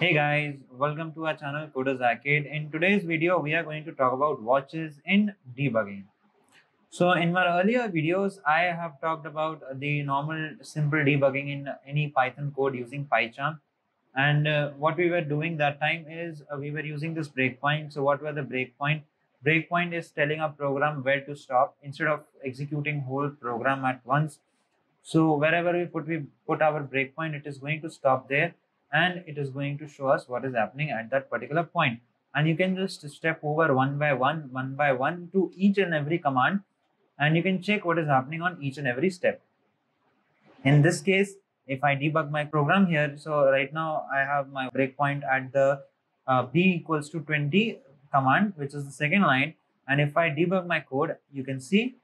Hey guys, welcome to our channel Coders Arcade. In today's video, we are going to talk about watches in debugging. So in my earlier videos, I have talked about the normal simple debugging in any Python code using PyCharm. And uh, what we were doing that time is uh, we were using this breakpoint. So what were the breakpoint? Breakpoint is telling a program where to stop instead of executing whole program at once. So wherever we put we put our breakpoint, it is going to stop there and it is going to show us what is happening at that particular point. And you can just step over one by one one by one to each and every command. And you can check what is happening on each and every step. In this case if i debug my program here so right now i have my breakpoint at the uh, b equals to 20 command which is the second line. And if i debug my code you can see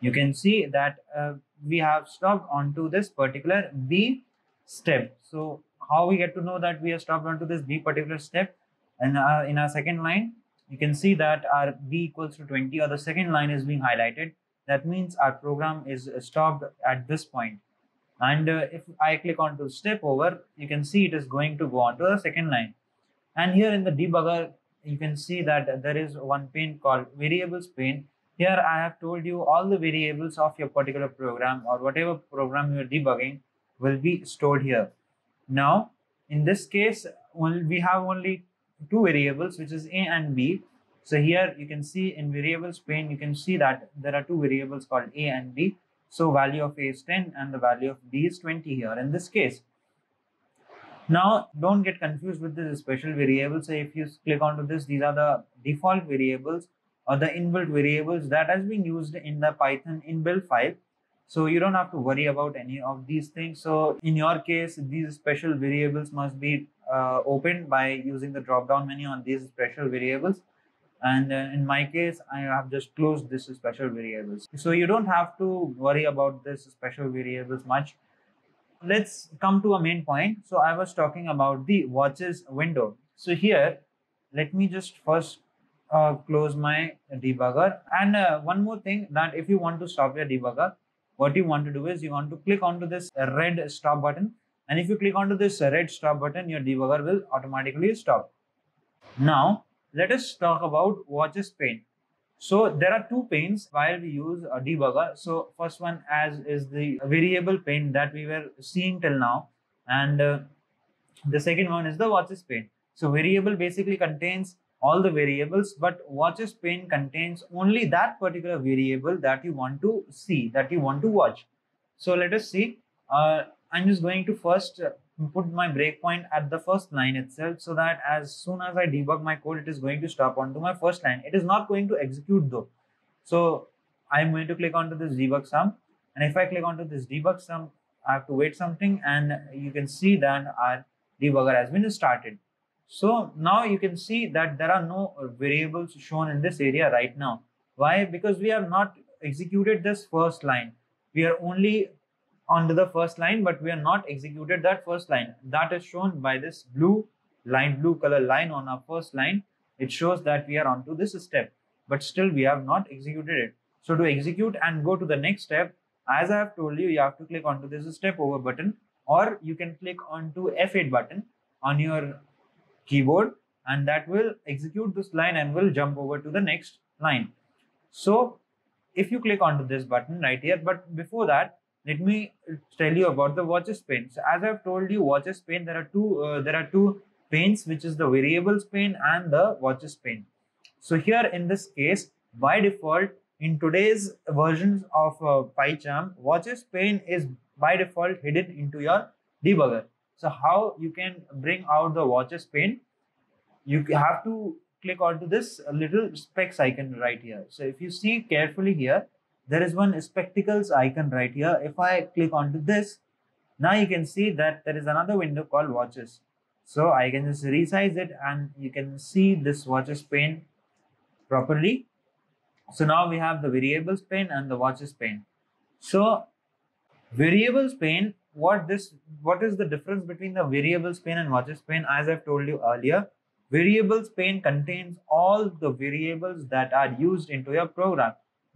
you can see that uh, we have stopped onto this particular b step. So how we get to know that we have stopped onto this B particular step and uh, in our second line, you can see that our B equals to 20 or the second line is being highlighted. That means our program is stopped at this point. And uh, if I click onto step over, you can see it is going to go on to the second line. And here in the debugger, you can see that there is one pane called variables pane. Here I have told you all the variables of your particular program or whatever program you are debugging will be stored here. Now, in this case, we have only two variables, which is a and b. So here you can see in variables pane, you can see that there are two variables called a and b. So value of a is 10 and the value of b is 20 here in this case. Now, don't get confused with this special variable. So if you click onto this, these are the default variables or the inbuilt variables that has been used in the Python inbuilt file so you don't have to worry about any of these things. So in your case, these special variables must be uh, opened by using the drop down menu on these special variables. And uh, in my case, I have just closed this special variables. So you don't have to worry about this special variables much. Let's come to a main point. So I was talking about the watches window. So here, let me just first uh, close my debugger. And uh, one more thing that if you want to stop your debugger, what you want to do is you want to click onto this red stop button. And if you click onto this red stop button your debugger will automatically stop. Now let us talk about watches pane. So there are two panes while we use a debugger. So first one as is the variable pane that we were seeing till now. And uh, the second one is the watches pane. So variable basically contains all the variables, but watches pane contains only that particular variable that you want to see, that you want to watch. So let us see. Uh, I'm just going to first uh, put my breakpoint at the first line itself so that as soon as I debug my code, it is going to stop onto my first line. It is not going to execute though. So I'm going to click onto this debug sum. And if I click onto this debug sum, I have to wait something and you can see that our debugger has been started. So now you can see that there are no variables shown in this area right now. Why? Because we have not executed this first line. We are only onto the first line, but we are not executed that first line. That is shown by this blue line, blue color line on our first line. It shows that we are onto this step, but still we have not executed it. So to execute and go to the next step, as I have told you, you have to click onto this step over button or you can click onto F8 button on your keyboard and that will execute this line and will jump over to the next line. So if you click onto this button right here, but before that, let me tell you about the watches pane. So as I've told you, watches pane, there are two, uh, there are two panes, which is the variables pane and the watches pane. So here in this case, by default, in today's versions of uh, PyCharm, watches pane is by default hidden into your debugger. So how you can bring out the watches pane? You have to click onto this little specs icon right here. So if you see carefully here, there is one spectacles icon right here. If I click onto this, now you can see that there is another window called watches. So I can just resize it and you can see this watches pane properly. So now we have the variables pane and the watches pane. So variables pane what this what is the difference between the variables pane and watches pane as i've told you earlier variables pane contains all the variables that are used into your program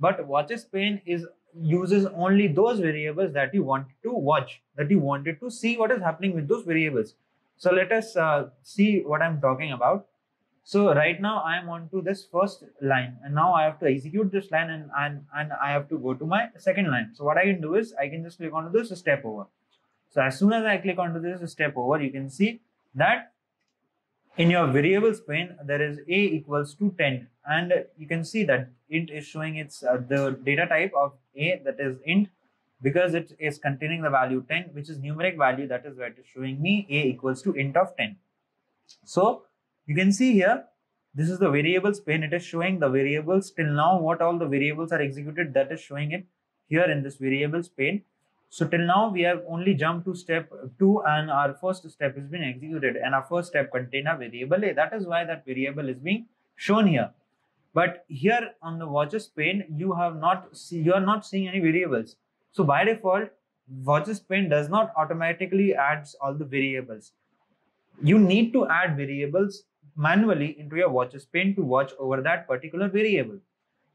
but watches pane is uses only those variables that you want to watch, that you wanted to see what is happening with those variables. So let us uh, see what I'm talking about. So right now I am on to this first line and now I have to execute this line and, and, and I have to go to my second line. So what I can do is I can just click onto this step over. So as soon as I click onto this step over, you can see that in your variables pane, there is a equals to 10 and you can see that int is showing its uh, the data type of a that is int because it is containing the value 10 which is numeric value that is where it is showing me a equals to int of 10 so you can see here this is the variables pane. It is showing the variables. Till now what all the variables are executed that is showing it here in this variables pane so till now we have only jumped to step 2 and our first step has been executed. And our first step contain a variable a. That is why that variable is being shown here. But here on the watches pane you have not see, you are not seeing any variables. So by default watches pane does not automatically adds all the variables. You need to add variables manually into your watches pane to watch over that particular variable.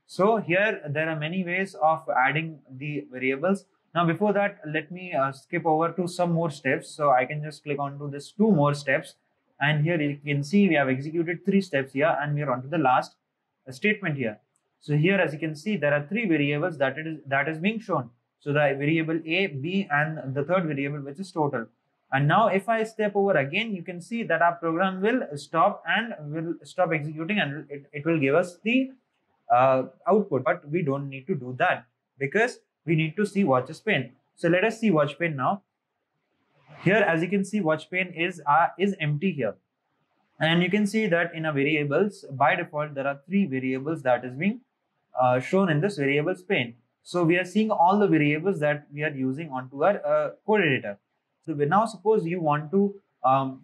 So here there are many ways of adding the variables now before that let me uh, skip over to some more steps so i can just click on to this two more steps and here you can see we have executed three steps here and we are on to the last statement here. So here, as you can see, there are three variables that it is that is being shown. So the variable a, b, and the third variable, which is total. And now if I step over again, you can see that our program will stop and will stop executing and it, it will give us the uh, output. But we don't need to do that because we need to see watches pane. So let us see watch pane now. Here, as you can see, watch pane is, uh, is empty here and you can see that in a variables by default there are three variables that is being uh, shown in this variables pane so we are seeing all the variables that we are using onto our uh, code editor so now suppose you want to um,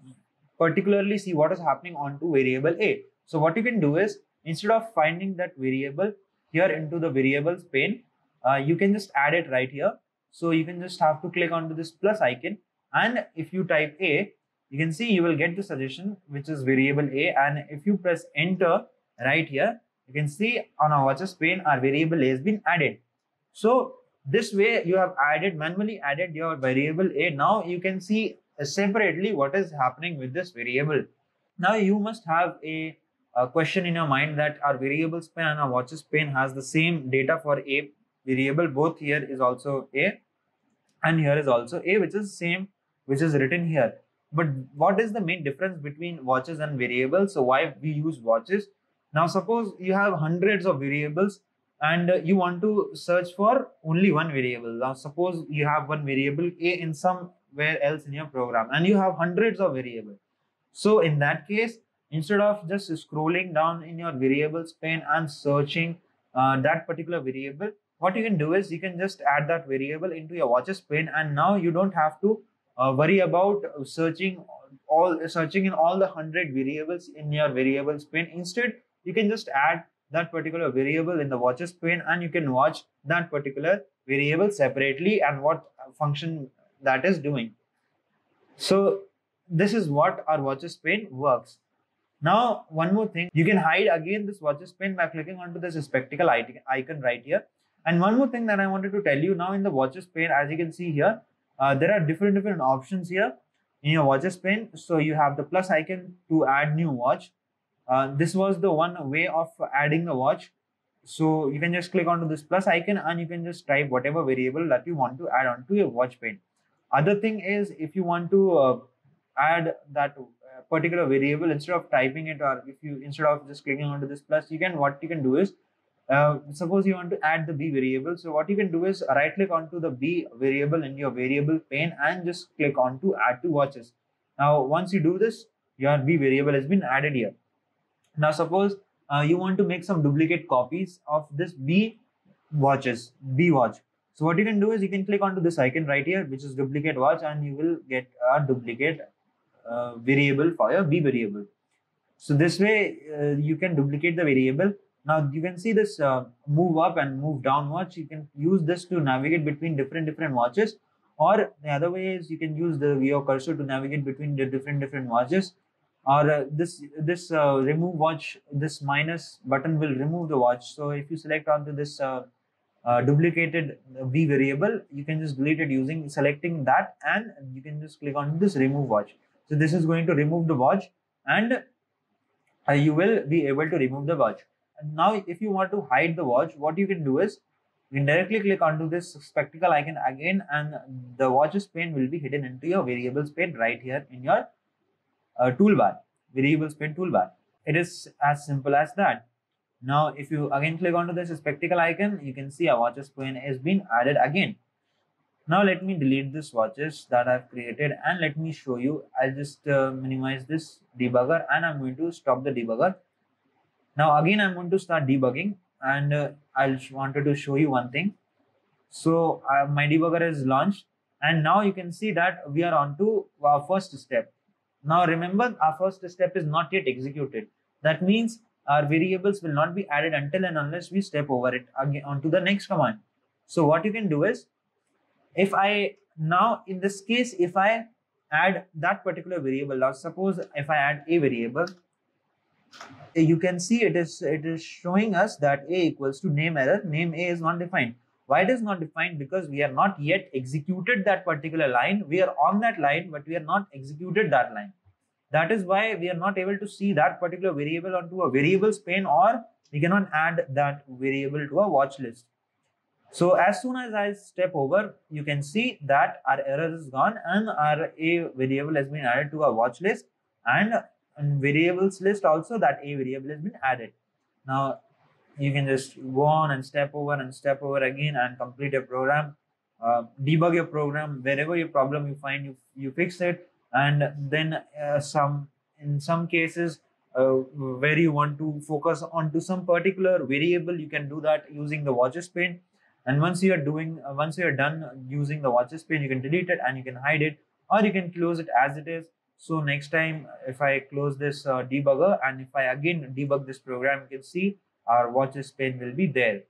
particularly see what is happening onto variable a so what you can do is instead of finding that variable here into the variables pane uh, you can just add it right here. So you can just have to click onto this plus icon. And if you type a you can see you will get the suggestion which is variable a. And if you press enter right here you can see on our watches pane our variable a has been added. So this way you have added manually added your variable a. Now you can see separately what is happening with this variable. Now you must have a, a question in your mind that our variables pane and our watches pane has the same data for a variable both here is also a and here is also a which is same which is written here but what is the main difference between watches and variables? So why we use watches? Now suppose you have hundreds of variables and you want to search for only one variable. Now suppose you have one variable A in somewhere else in your program and you have hundreds of variables. So in that case, instead of just scrolling down in your variables pane and searching uh, that particular variable, what you can do is you can just add that variable into your watches pane and now you don't have to uh, worry about searching all searching in all the 100 variables in your variables pane. Instead you can just add that particular variable in the watches pane and you can watch that particular variable separately and what function that is doing. So this is what our watches pane works now one more thing you can hide again this watches pane by clicking onto this spectacle icon right here and one more thing that i wanted to tell you now in the watches pane as you can see here uh, there are different different options here in your watches pane. So you have the plus icon to add new watch. Uh, this was the one way of adding the watch. So you can just click onto this plus icon and you can just type whatever variable that you want to add onto your watch pane. Other thing is if you want to uh, add that particular variable instead of typing it or if you instead of just clicking onto this plus you can what you can do is uh, suppose you want to add the b variable. So what you can do is right click onto the b variable in your variable pane and just click on to add to watches. Now once you do this your b variable has been added here. Now suppose uh, you want to make some duplicate copies of this b watches b watch. So what you can do is you can click onto this icon right here which is duplicate watch and you will get a duplicate uh, variable for your b variable so this way uh, you can duplicate the variable now you can see this uh, move up and move down watch. You can use this to navigate between different different watches. Or the other way is you can use the your cursor to navigate between the different different watches. Or uh, this this uh, remove watch this minus button will remove the watch. So if you select onto this uh, uh, duplicated v variable you can just delete it using selecting that and you can just click on this remove watch so this is going to remove the watch and uh, you will be able to remove the watch. And now if you want to hide the watch what you can do is you can directly click onto this spectacle icon again and the watches pane will be hidden into your variables pane right here in your uh, toolbar variables pane toolbar. It is as simple as that. Now, if you again click onto this spectacle icon, you can see a watches pane has been added again. Now, let me delete this watches that I've created and let me show you. I'll just uh, minimize this debugger and I'm going to stop the debugger. Now, again, I'm going to start debugging and uh, I wanted to show you one thing. So, uh, my debugger is launched and now you can see that we are on to our first step. Now, remember, our first step is not yet executed. That means our variables will not be added until and unless we step over it again onto the next command. So what you can do is, if I now in this case, if I add that particular variable, now suppose if I add a variable, eh, you can see it is it is showing us that a equals to name error. Name a is not defined. Why it is not defined? Because we are not yet executed that particular line. We are on that line, but we are not executed that line. That is why we are not able to see that particular variable onto a variables pane or we cannot add that variable to a watch list. So as soon as I step over, you can see that our error is gone and our A variable has been added to our watch list and in variables list also that A variable has been added. Now you can just go on and step over and step over again and complete your program, uh, debug your program, wherever your problem you find, you, you fix it and then uh, some in some cases uh, where you want to focus onto some particular variable you can do that using the watches pane and once you are doing uh, once you are done using the watches pane you can delete it and you can hide it or you can close it as it is. So next time if i close this uh, debugger and if i again debug this program you can see our watches pane will be there.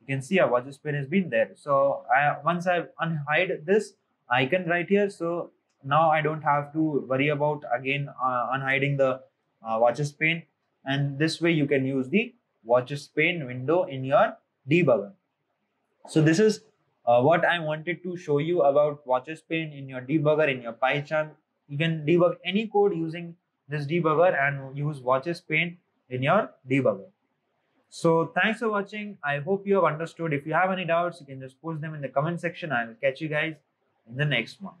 You can see our watches pane has been there. So I, once i unhide this icon right here so now I don't have to worry about again uh, unhiding the uh, watches pane. And this way you can use the watches pane window in your debugger. So this is uh, what I wanted to show you about watches pane in your debugger in your PyCharm. You can debug any code using this debugger and use watches pane in your debugger. So thanks for watching. I hope you have understood. If you have any doubts, you can just post them in the comment section. I will catch you guys in the next one.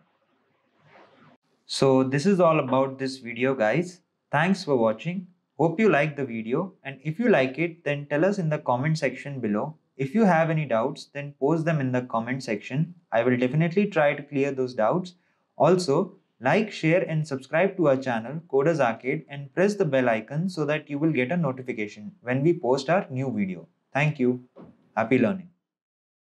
So this is all about this video guys. Thanks for watching. Hope you like the video and if you like it then tell us in the comment section below. If you have any doubts then post them in the comment section. I will definitely try to clear those doubts. Also like, share and subscribe to our channel Coders Arcade and press the bell icon so that you will get a notification when we post our new video. Thank you. Happy learning.